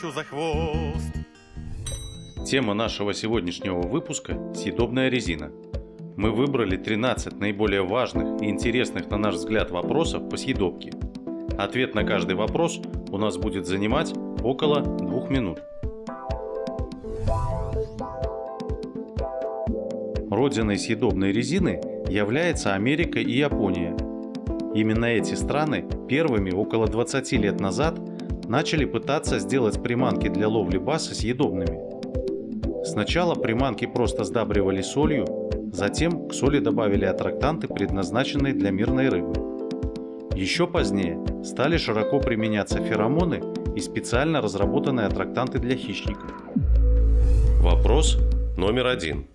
ухвачу за хвост. Тема нашего сегодняшнего выпуска – съедобная резина. Мы выбрали 13 наиболее важных и интересных, на наш взгляд, вопросов по съедобке. Ответ на каждый вопрос у нас будет занимать около двух минут. Родиной съедобной резины является Америка и Япония. Именно эти страны первыми около 20 лет назад начали пытаться сделать приманки для ловли баса съедобными. Сначала приманки просто сдабривали солью, затем к соли добавили аттрактанты, предназначенные для мирной рыбы. Еще позднее стали широко применяться феромоны и специально разработанные аттрактанты для хищников. Вопрос номер один.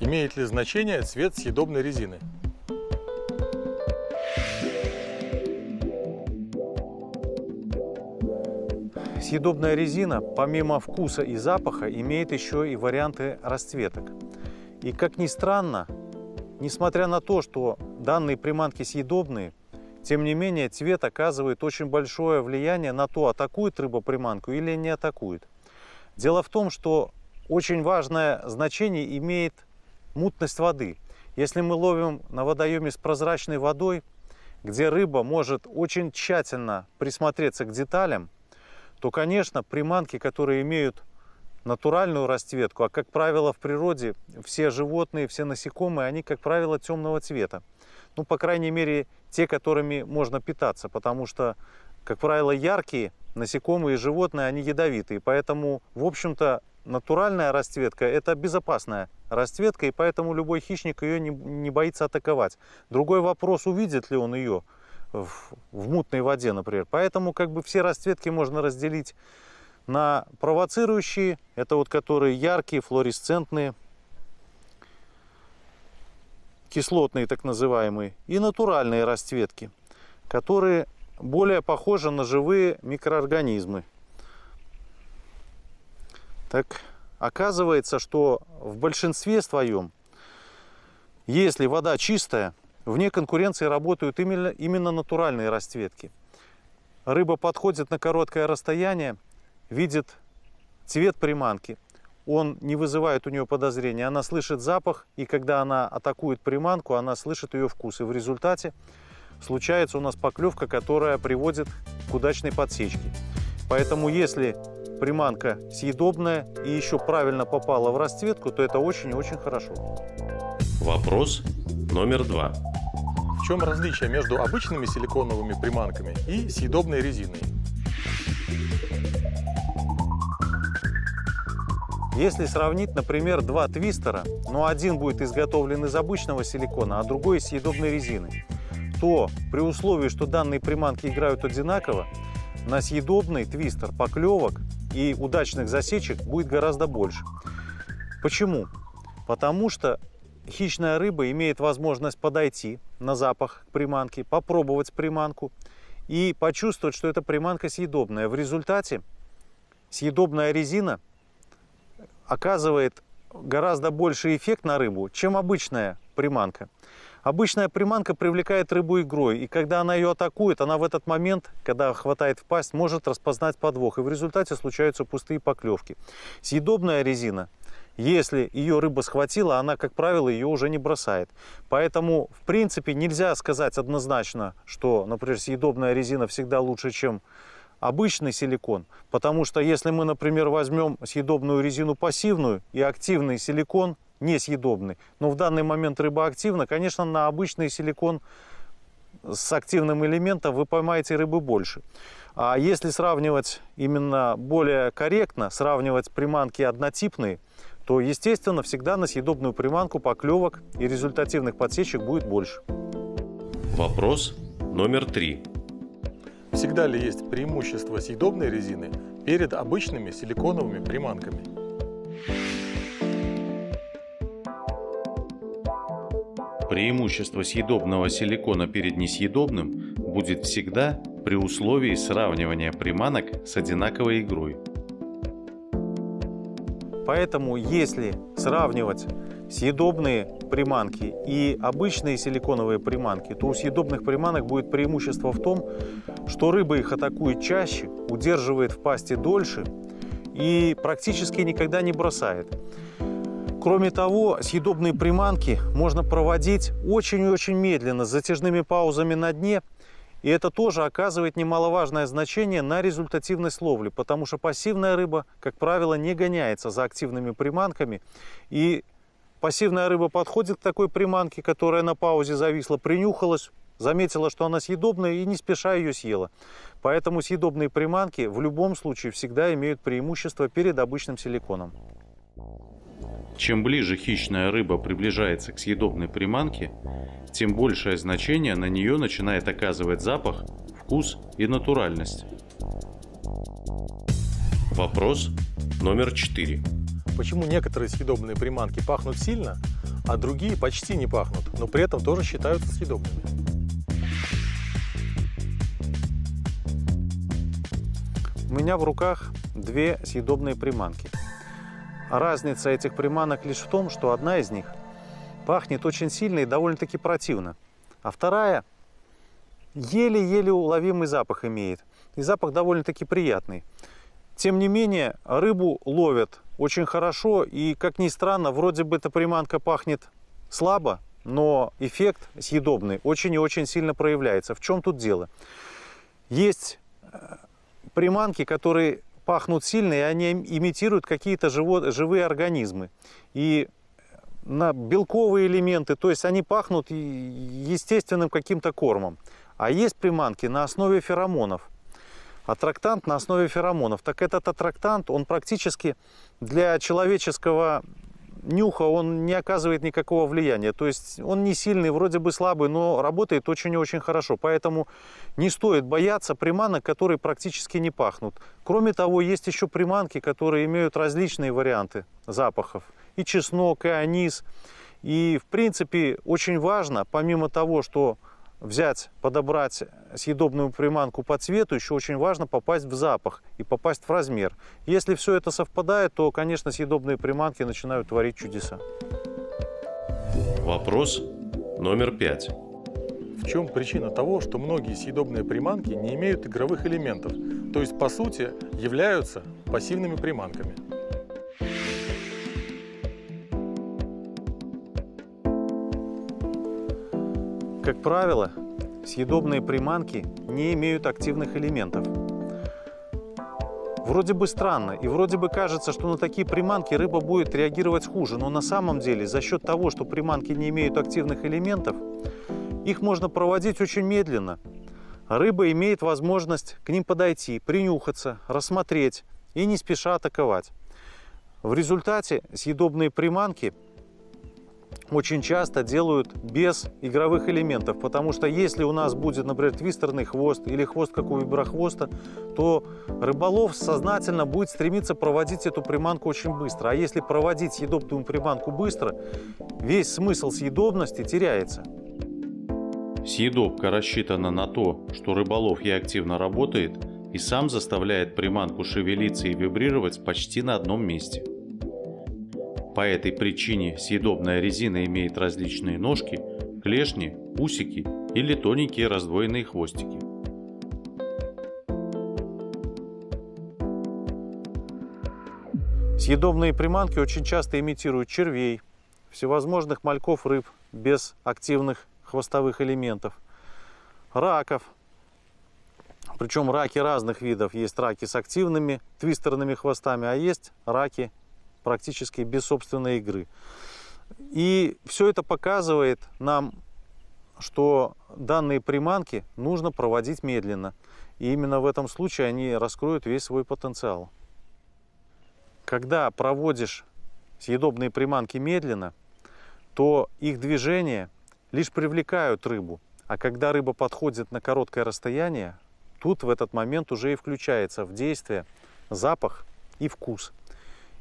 Имеет ли значение цвет съедобной резины? Съедобная резина, помимо вкуса и запаха, имеет еще и варианты расцветок. И как ни странно, несмотря на то, что данные приманки съедобные, тем не менее цвет оказывает очень большое влияние на то, атакует рыба приманку или не атакует. Дело в том, что очень важное значение имеет мутность воды. Если мы ловим на водоеме с прозрачной водой, где рыба может очень тщательно присмотреться к деталям, то, конечно, приманки, которые имеют натуральную расцветку, а, как правило, в природе все животные, все насекомые, они, как правило, темного цвета. Ну, по крайней мере, те, которыми можно питаться, потому что, как правило, яркие насекомые и животные, они ядовитые. Поэтому, в общем-то, натуральная расцветка – это безопасная расцветка, и поэтому любой хищник ее не, не боится атаковать. Другой вопрос, увидит ли он ее в, в мутной воде, например. Поэтому как бы все расцветки можно разделить на провоцирующие, это вот которые яркие, флуоресцентные, кислотные так называемые, и натуральные расцветки, которые более похожи на живые микроорганизмы. Так оказывается, что в большинстве своем, если вода чистая, вне конкуренции работают именно, именно натуральные расцветки. Рыба подходит на короткое расстояние, видит цвет приманки. Он не вызывает у нее подозрения. Она слышит запах, и когда она атакует приманку, она слышит ее вкус. И в результате случается у нас поклевка, которая приводит к удачной подсечке. Поэтому если приманка съедобная и еще правильно попала в расцветку, то это очень и очень хорошо. Вопрос номер два. В чем различие между обычными силиконовыми приманками и съедобной резиной? Если сравнить, например, два твистера, но один будет изготовлен из обычного силикона, а другой из съедобной резины, то при условии, что данные приманки играют одинаково, на съедобный твистер поклевок и удачных засечек будет гораздо больше. Почему? Потому что хищная рыба имеет возможность подойти на запах к приманке, попробовать приманку и почувствовать, что эта приманка съедобная. В результате съедобная резина оказывает гораздо больший эффект на рыбу, чем обычная приманка. Обычная приманка привлекает рыбу игрой, и когда она ее атакует, она в этот момент, когда хватает в пасть, может распознать подвох, и в результате случаются пустые поклевки. Съедобная резина, если ее рыба схватила, она, как правило, ее уже не бросает. Поэтому, в принципе, нельзя сказать однозначно, что, например, съедобная резина всегда лучше, чем обычный силикон, потому что если мы, например, возьмем съедобную резину пассивную и активный силикон, несъедобный. Но в данный момент рыба активна. Конечно, на обычный силикон с активным элементом вы поймаете рыбы больше. А если сравнивать именно более корректно, сравнивать приманки однотипные, то, естественно, всегда на съедобную приманку поклевок и результативных подсечек будет больше. Вопрос номер три. Всегда ли есть преимущество съедобной резины перед обычными силиконовыми приманками? Преимущество съедобного силикона перед несъедобным будет всегда при условии сравнивания приманок с одинаковой игрой. Поэтому, если сравнивать съедобные приманки и обычные силиконовые приманки, то у съедобных приманок будет преимущество в том, что рыба их атакует чаще, удерживает в пасти дольше и практически никогда не бросает. Кроме того, съедобные приманки можно проводить очень-очень медленно, с затяжными паузами на дне. И это тоже оказывает немаловажное значение на результативность ловли, потому что пассивная рыба, как правило, не гоняется за активными приманками. И пассивная рыба подходит к такой приманке, которая на паузе зависла, принюхалась, заметила, что она съедобная и не спеша ее съела. Поэтому съедобные приманки в любом случае всегда имеют преимущество перед обычным силиконом. Чем ближе хищная рыба приближается к съедобной приманке, тем большее значение на нее начинает оказывать запах, вкус и натуральность. Вопрос номер 4. Почему некоторые съедобные приманки пахнут сильно, а другие почти не пахнут, но при этом тоже считаются съедобными? У меня в руках две съедобные приманки. Разница этих приманок лишь в том, что одна из них пахнет очень сильно и довольно-таки противно, а вторая еле-еле уловимый запах имеет. И запах довольно-таки приятный. Тем не менее, рыбу ловят очень хорошо, и, как ни странно, вроде бы эта приманка пахнет слабо, но эффект съедобный очень и очень сильно проявляется. В чем тут дело? Есть э, приманки, которые пахнут сильно, и они имитируют какие-то живые организмы. И на белковые элементы, то есть они пахнут естественным каким-то кормом. А есть приманки на основе феромонов. Аттрактант на основе феромонов. Так этот аттрактант, он практически для человеческого нюха он не оказывает никакого влияния. То есть он не сильный, вроде бы слабый, но работает очень и очень хорошо. Поэтому не стоит бояться приманок, которые практически не пахнут. Кроме того, есть еще приманки, которые имеют различные варианты запахов. И чеснок, и анис. И в принципе очень важно, помимо того, что взять, подобрать съедобную приманку по цвету, еще очень важно попасть в запах и попасть в размер. Если все это совпадает, то, конечно, съедобные приманки начинают творить чудеса. Вопрос номер пять. В чем причина того, что многие съедобные приманки не имеют игровых элементов, то есть, по сути, являются пассивными приманками? Как правило, съедобные приманки не имеют активных элементов. Вроде бы странно, и вроде бы кажется, что на такие приманки рыба будет реагировать хуже, но на самом деле за счет того, что приманки не имеют активных элементов, их можно проводить очень медленно. Рыба имеет возможность к ним подойти, принюхаться, рассмотреть и не спеша атаковать. В результате съедобные приманки – очень часто делают без игровых элементов, потому что если у нас будет, например, твистерный хвост или хвост как у виброхвоста, то рыболов сознательно будет стремиться проводить эту приманку очень быстро. А если проводить съедобную приманку быстро, весь смысл съедобности теряется. Съедобка рассчитана на то, что рыболов ей активно работает и сам заставляет приманку шевелиться и вибрировать почти на одном месте. По этой причине съедобная резина имеет различные ножки, клешни, усики или тоненькие раздвоенные хвостики. Съедобные приманки очень часто имитируют червей, всевозможных мальков рыб без активных хвостовых элементов, раков. Причем раки разных видов. Есть раки с активными твистерными хвостами, а есть раки практически без собственной игры. И все это показывает нам, что данные приманки нужно проводить медленно. И именно в этом случае они раскроют весь свой потенциал. Когда проводишь съедобные приманки медленно, то их движения лишь привлекают рыбу. А когда рыба подходит на короткое расстояние, тут в этот момент уже и включается в действие запах и вкус.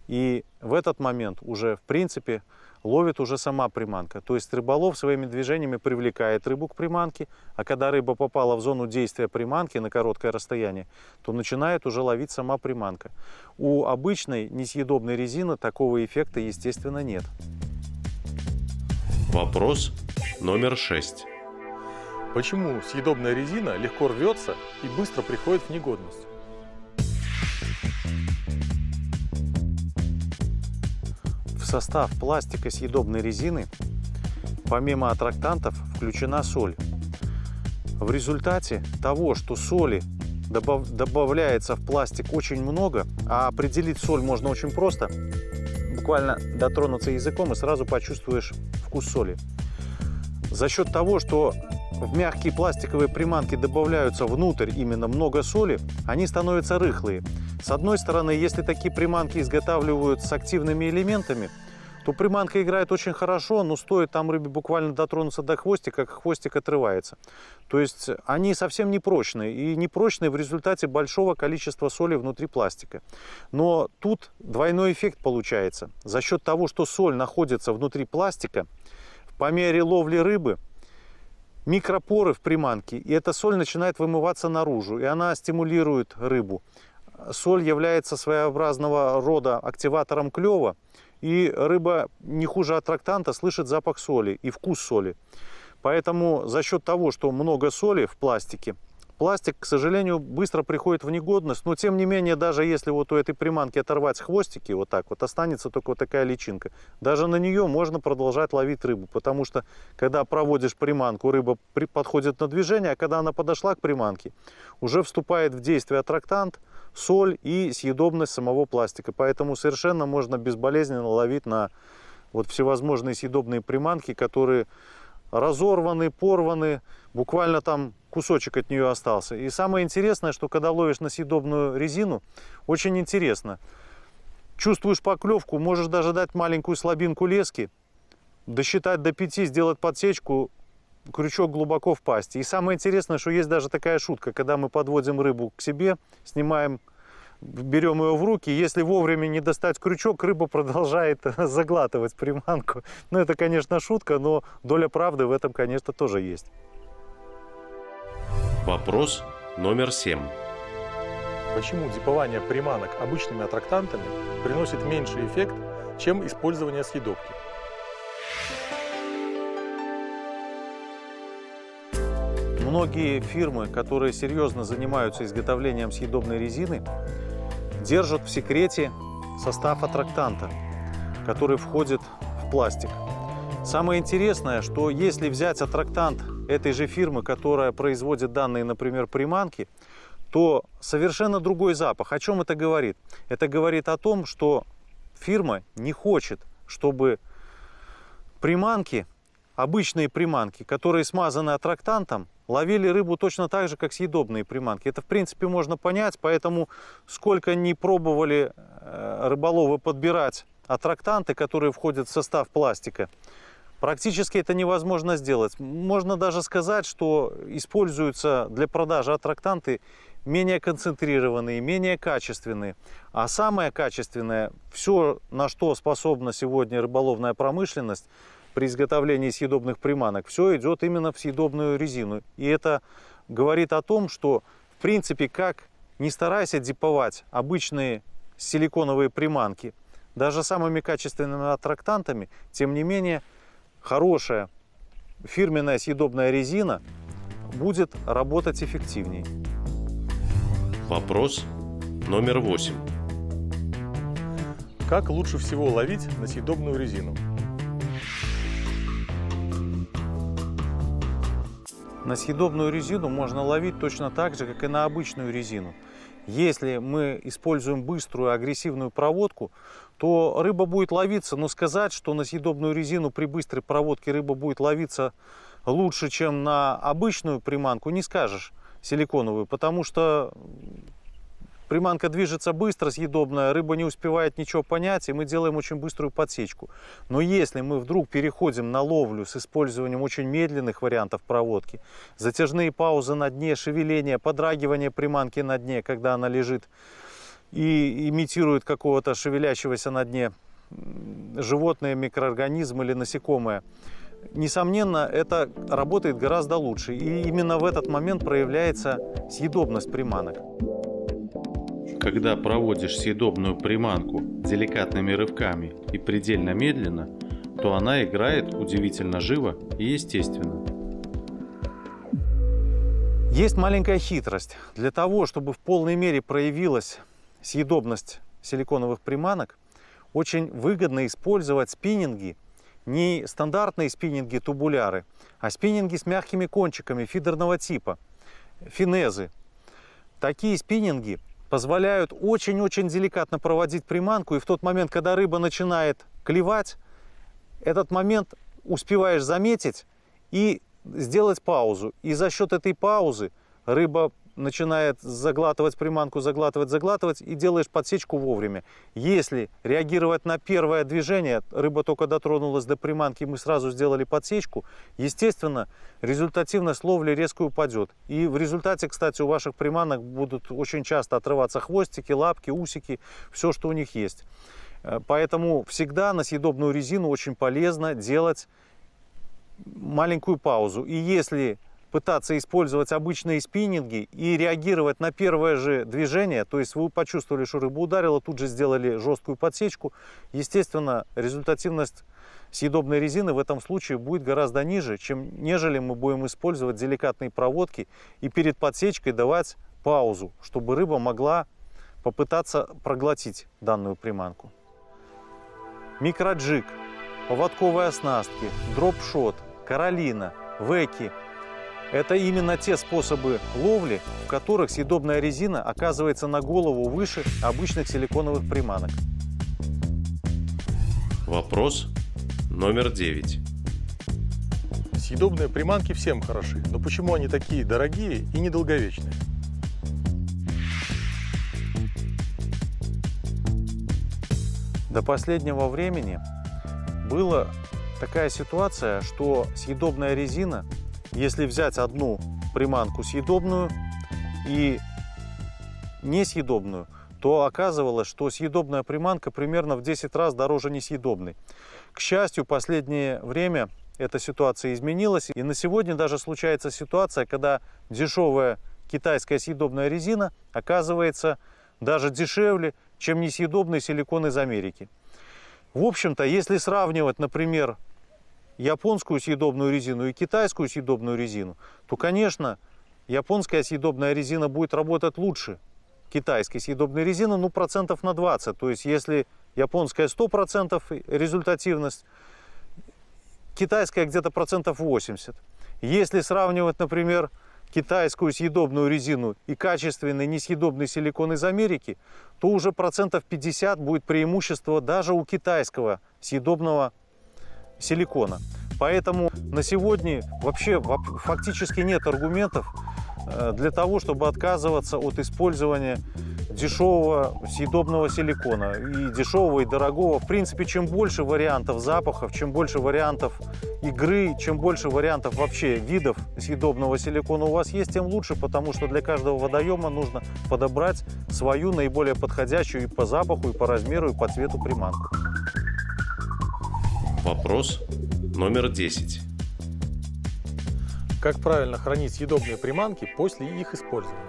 И в этот момент уже, в принципе, ловит уже сама приманка. То есть рыболов своими движениями привлекает рыбу к приманке, а когда рыба попала в зону действия приманки на короткое расстояние, то начинает уже ловить сама приманка. У обычной несъедобной резины такого эффекта, естественно, нет. Вопрос номер шесть. Почему съедобная резина легко рвется и быстро приходит в негодность? В состав пластика съедобной резины помимо аттрактантов включена соль. В результате того, что соли добав- добавляется в пластик очень много, а определить соль можно очень просто, буквально дотронуться языком и сразу почувствуешь вкус соли. За счет того, что в мягкие пластиковые приманки добавляются внутрь именно много соли, они становятся рыхлые. С одной стороны, если такие приманки изготавливают с активными элементами, то приманка играет очень хорошо, но стоит там рыбе буквально дотронуться до хвостика, как хвостик отрывается. То есть они совсем не прочные, и не прочные в результате большого количества соли внутри пластика. Но тут двойной эффект получается. За счет того, что соль находится внутри пластика, по мере ловли рыбы микропоры в приманке, и эта соль начинает вымываться наружу, и она стимулирует рыбу. Соль является своеобразного рода активатором клева, и рыба не хуже аттрактанта слышит запах соли и вкус соли. Поэтому за счет того, что много соли в пластике, пластик, к сожалению, быстро приходит в негодность. Но тем не менее, даже если вот у этой приманки оторвать хвостики вот так вот, останется только вот такая личинка. Даже на нее можно продолжать ловить рыбу, потому что когда проводишь приманку, рыба при- подходит на движение, а когда она подошла к приманке, уже вступает в действие аттрактант, соль и съедобность самого пластика. Поэтому совершенно можно безболезненно ловить на вот всевозможные съедобные приманки, которые разорваны, порваны, буквально там кусочек от нее остался. И самое интересное, что когда ловишь на съедобную резину, очень интересно. Чувствуешь поклевку, можешь даже дать маленькую слабинку лески, досчитать до пяти, сделать подсечку, крючок глубоко в пасти. И самое интересное, что есть даже такая шутка, когда мы подводим рыбу к себе, снимаем, берем ее в руки, если вовремя не достать крючок, рыба продолжает заглатывать приманку. Ну, это, конечно, шутка, но доля правды в этом, конечно, тоже есть. Вопрос номер семь. Почему дипование приманок обычными аттрактантами приносит меньший эффект, чем использование съедобки? Многие фирмы, которые серьезно занимаются изготовлением съедобной резины, держат в секрете состав аттрактанта, который входит в пластик. Самое интересное, что если взять аттрактант этой же фирмы, которая производит данные, например, приманки, то совершенно другой запах. О чем это говорит? Это говорит о том, что фирма не хочет, чтобы приманки, обычные приманки, которые смазаны аттрактантом, ловили рыбу точно так же, как съедобные приманки. Это, в принципе, можно понять, поэтому сколько не пробовали э, рыболовы подбирать аттрактанты, которые входят в состав пластика, практически это невозможно сделать. Можно даже сказать, что используются для продажи аттрактанты менее концентрированные, менее качественные. А самое качественное, все, на что способна сегодня рыболовная промышленность, при изготовлении съедобных приманок, все идет именно в съедобную резину. И это говорит о том, что, в принципе, как не старайся диповать обычные силиконовые приманки, даже самыми качественными аттрактантами, тем не менее, хорошая фирменная съедобная резина будет работать эффективнее. Вопрос номер восемь. Как лучше всего ловить на съедобную резину? На съедобную резину можно ловить точно так же, как и на обычную резину. Если мы используем быструю агрессивную проводку, то рыба будет ловиться, но сказать, что на съедобную резину при быстрой проводке рыба будет ловиться лучше, чем на обычную приманку, не скажешь силиконовую, потому что приманка движется быстро, съедобная, рыба не успевает ничего понять, и мы делаем очень быструю подсечку. Но если мы вдруг переходим на ловлю с использованием очень медленных вариантов проводки, затяжные паузы на дне, шевеление, подрагивание приманки на дне, когда она лежит, и имитирует какого-то шевелящегося на дне животное, микроорганизм или насекомое. Несомненно, это работает гораздо лучше. И именно в этот момент проявляется съедобность приманок. Когда проводишь съедобную приманку деликатными рывками и предельно медленно, то она играет удивительно живо и естественно. Есть маленькая хитрость. Для того, чтобы в полной мере проявилась съедобность силиконовых приманок, очень выгодно использовать спиннинги, не стандартные спиннинги тубуляры, а спиннинги с мягкими кончиками фидерного типа, финезы. Такие спиннинги позволяют очень-очень деликатно проводить приманку, и в тот момент, когда рыба начинает клевать, этот момент успеваешь заметить и сделать паузу. И за счет этой паузы рыба начинает заглатывать приманку, заглатывать, заглатывать, и делаешь подсечку вовремя. Если реагировать на первое движение, рыба только дотронулась до приманки, мы сразу сделали подсечку, естественно, результативность ловли резко упадет. И в результате, кстати, у ваших приманок будут очень часто отрываться хвостики, лапки, усики, все, что у них есть. Э, поэтому всегда на съедобную резину очень полезно делать маленькую паузу. И если пытаться использовать обычные спиннинги и реагировать на первое же движение, то есть вы почувствовали, что рыба ударила, тут же сделали жесткую подсечку, естественно, результативность съедобной резины в этом случае будет гораздо ниже, чем нежели мы будем использовать деликатные проводки и перед подсечкой давать паузу, чтобы рыба могла попытаться проглотить данную приманку. Микроджик, поводковые оснастки, дропшот, каролина, веки – это именно те способы ловли, в которых съедобная резина оказывается на голову выше обычных силиконовых приманок. Вопрос номер девять. Съедобные приманки всем хороши, но почему они такие дорогие и недолговечные? До последнего времени была такая ситуация, что съедобная резина если взять одну приманку съедобную и несъедобную, то оказывалось, что съедобная приманка примерно в 10 раз дороже несъедобной. К счастью, последнее время эта ситуация изменилась, и на сегодня даже случается ситуация, когда дешевая китайская съедобная резина оказывается даже дешевле, чем несъедобный силикон из Америки. В общем-то, если сравнивать, например, японскую съедобную резину и китайскую съедобную резину, то, конечно, японская съедобная резина будет работать лучше китайской съедобной резины, ну, процентов на 20. То есть, если японская 100% результативность, китайская где-то процентов 80. Если сравнивать, например, китайскую съедобную резину и качественный несъедобный силикон из Америки, то уже процентов 50 будет преимущество даже у китайского съедобного силикона. Поэтому на сегодня вообще фактически нет аргументов э, для того, чтобы отказываться от использования дешевого съедобного силикона. И дешевого, и дорогого. В принципе, чем больше вариантов запахов, чем больше вариантов игры, чем больше вариантов вообще видов съедобного силикона у вас есть, тем лучше, потому что для каждого водоема нужно подобрать свою наиболее подходящую и по запаху, и по размеру, и по цвету приманку. Вопрос номер 10. Как правильно хранить съедобные приманки после их использования?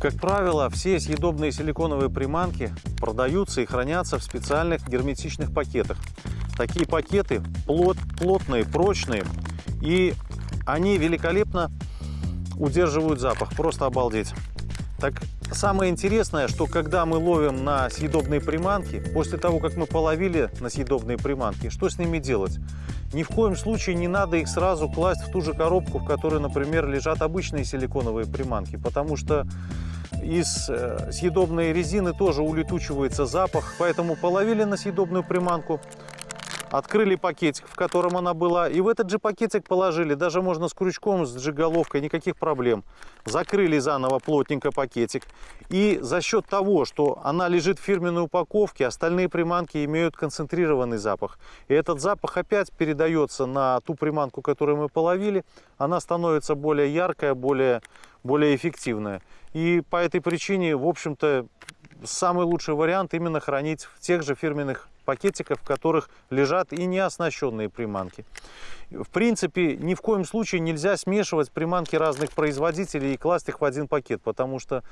Как правило, все съедобные силиконовые приманки продаются и хранятся в специальных герметичных пакетах. Такие пакеты плот, плотные, прочные, и они великолепно удерживают запах. Просто обалдеть. Так самое интересное, что когда мы ловим на съедобные приманки, после того, как мы половили на съедобные приманки, что с ними делать? Ни в коем случае не надо их сразу класть в ту же коробку, в которой, например, лежат обычные силиконовые приманки, потому что из э, съедобной резины тоже улетучивается запах, поэтому половили на съедобную приманку, открыли пакетик, в котором она была, и в этот же пакетик положили, даже можно с крючком, с сжиголовкой, никаких проблем. Закрыли заново плотненько пакетик. И за счет того, что она лежит в фирменной упаковке, остальные приманки имеют концентрированный запах. И этот запах опять передается на ту приманку, которую мы половили. Она становится более яркая, более, более эффективная. И по этой причине, в общем-то, самый лучший вариант именно хранить в тех же фирменных пакетиках, в которых лежат и неоснащенные приманки. В принципе, ни в коем случае нельзя смешивать приманки разных производителей и класть их в один пакет, потому что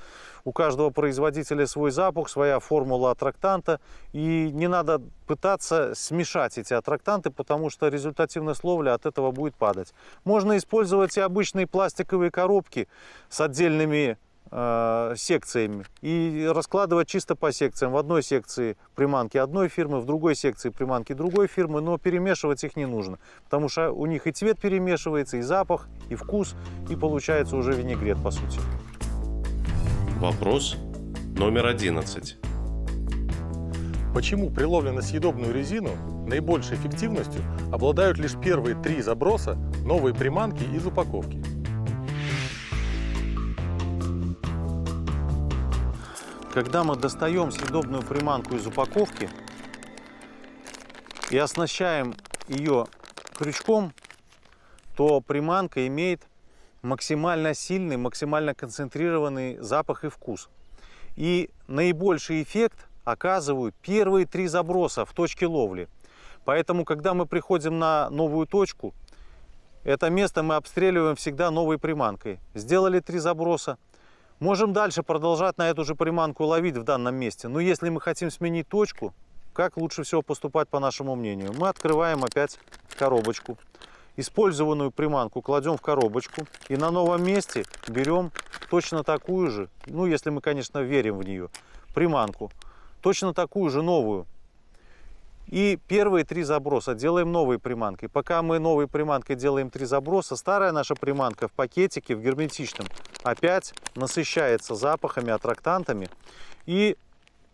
у каждого производителя свой запах, своя формула аттрактанта, и не надо пытаться смешать эти аттрактанты, потому что результативность ловли от этого будет падать. Можно использовать и обычные пластиковые коробки с отдельными секциями и раскладывать чисто по секциям. В одной секции приманки одной фирмы, в другой секции приманки другой фирмы, но перемешивать их не нужно, потому что у них и цвет перемешивается, и запах, и вкус, и получается уже винегрет по сути. Вопрос номер 11. Почему при ловле на съедобную резину наибольшей эффективностью обладают лишь первые три заброса новой приманки из упаковки? Когда мы достаем съедобную приманку из упаковки и оснащаем ее крючком, то приманка имеет максимально сильный, максимально концентрированный запах и вкус. И наибольший эффект оказывают первые три заброса в точке ловли. Поэтому, когда мы приходим на новую точку, это место мы обстреливаем всегда новой приманкой. Сделали три заброса, Можем дальше продолжать на эту же приманку ловить в данном месте. Но если мы хотим сменить точку, как лучше всего поступать по нашему мнению? Мы открываем опять коробочку. Использованную приманку кладем в коробочку и на новом месте берем точно такую же, ну если мы, конечно, верим в нее, приманку. Точно такую же новую и первые три заброса делаем новой приманкой. Пока мы новой приманкой делаем три заброса, старая наша приманка в пакетике, в герметичном, опять насыщается запахами, аттрактантами и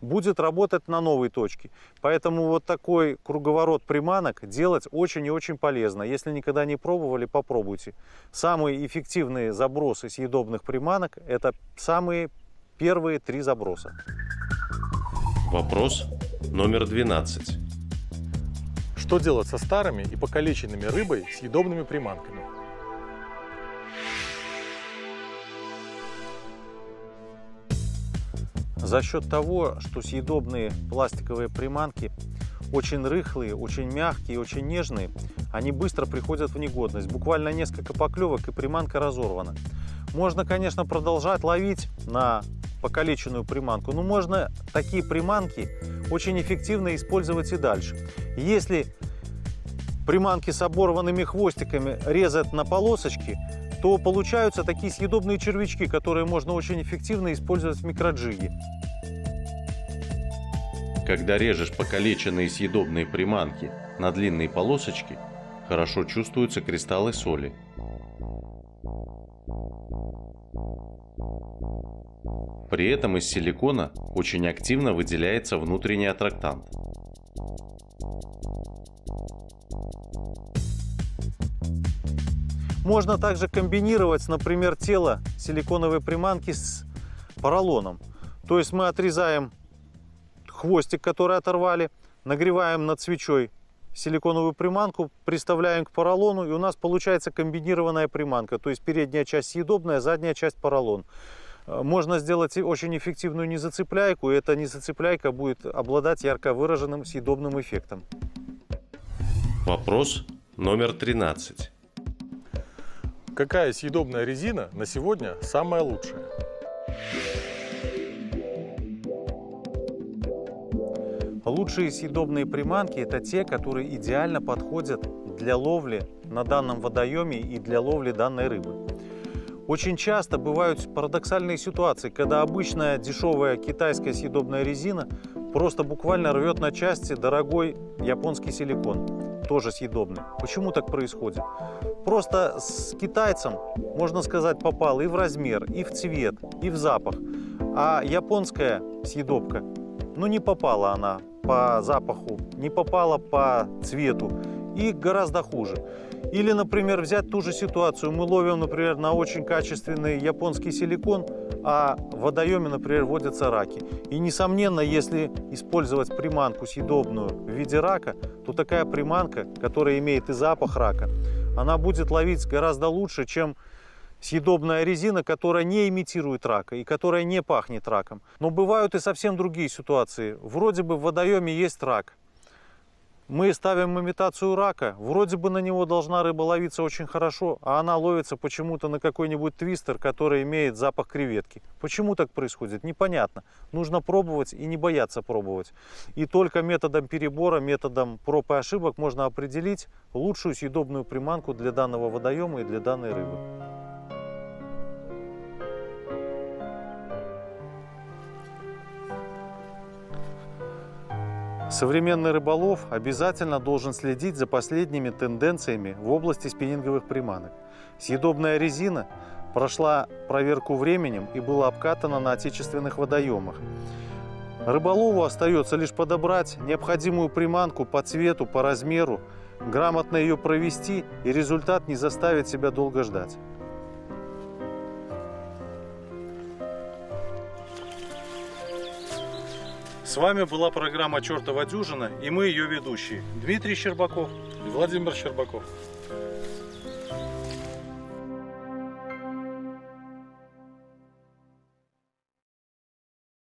будет работать на новой точке. Поэтому вот такой круговорот приманок делать очень и очень полезно. Если никогда не пробовали, попробуйте. Самые эффективные забросы съедобных приманок – это самые первые три заброса. Вопрос номер 12. Что делать со старыми и покалеченными рыбой съедобными приманками? За счет того, что съедобные пластиковые приманки очень рыхлые, очень мягкие, очень нежные, они быстро приходят в негодность. Буквально несколько поклевок и приманка разорвана. Можно, конечно, продолжать ловить на покалеченную приманку, но можно такие приманки очень эффективно использовать и дальше. Если приманки с оборванными хвостиками резать на полосочки, то получаются такие съедобные червячки, которые можно очень эффективно использовать в микроджиге. Когда режешь покалеченные съедобные приманки на длинные полосочки, хорошо чувствуются кристаллы соли. При этом из силикона очень активно выделяется внутренний аттрактант. Можно также комбинировать, например, тело силиконовой приманки с поролоном. То есть мы отрезаем хвостик, который оторвали, нагреваем над свечой силиконовую приманку, приставляем к поролону, и у нас получается комбинированная приманка. То есть передняя часть съедобная, задняя часть поролон. Э, можно сделать очень эффективную незацепляйку, и эта незацепляйка будет обладать ярко выраженным съедобным эффектом. Вопрос номер 13. Какая съедобная резина на сегодня самая лучшая? Лучшие съедобные приманки – это те, которые идеально подходят для ловли на данном водоеме и для ловли данной рыбы. Очень часто бывают парадоксальные ситуации, когда обычная дешевая китайская съедобная резина просто буквально рвет на части дорогой японский силикон тоже съедобный. Почему так происходит? Просто с китайцем, можно сказать, попал и в размер, и в цвет, и в запах. А японская съедобка, ну не попала она по запаху, не попала по цвету и гораздо хуже. Или, например, взять ту же ситуацию. Мы ловим, например, на очень качественный японский силикон, а в водоеме, например, водятся раки. И, несомненно, если использовать приманку съедобную в виде рака, то такая приманка, которая имеет и запах рака, она будет ловить гораздо лучше, чем съедобная резина, которая не имитирует рака и которая не пахнет раком. Но бывают и совсем другие ситуации. Вроде бы в водоеме есть рак, мы ставим имитацию рака, вроде бы на него должна рыба ловиться очень хорошо, а она ловится почему-то на какой-нибудь твистер, который имеет запах креветки. Почему так происходит? Непонятно. Нужно пробовать и не бояться пробовать. И только методом перебора, методом проб и ошибок можно определить лучшую съедобную приманку для данного водоема и для данной рыбы. Современный рыболов обязательно должен следить за последними тенденциями в области спиннинговых приманок. Съедобная резина прошла проверку временем и была обкатана на отечественных водоемах. Рыболову остается лишь подобрать необходимую приманку по цвету, по размеру, грамотно ее провести, и результат не заставит себя долго ждать. С вами была программа «Чертова дюжина» и мы ее ведущие. Дмитрий Щербаков. Владимир Щербаков.